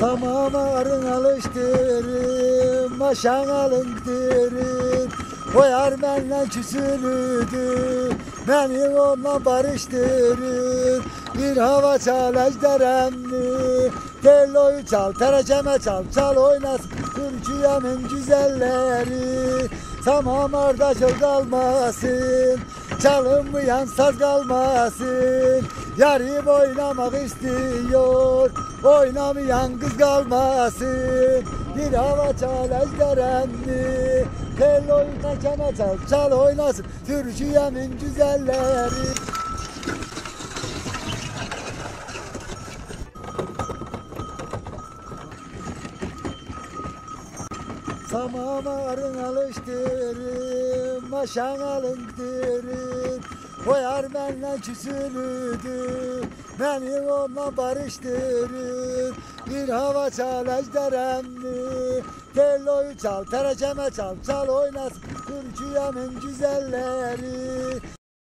Samamarın alıştırın, maşan alındırın. Koyar benle küsülüdü, beni onunla barıştırın. Bir hava çal ejderemli, telloyu çal, terekeme çal, çal oynasın Türkiye'nin güzelleri. Samamarda çöl kalmasın, çalınmayan saz kalmasın. Yarım oynamak istiyor, oynamayan kız kalmasın. Bir hava çal ejderemli, telloyu tekeme çal, çal oynasın Türkiye'nin güzelleri. Samamarın alıştırın, maşan. Koyar benle küsülüdü, beni onunla barıştırın. Bir hava çal ejderemli, telloyu çal, terekeme çal, çal oynasın Türkiye'nin güzelleri.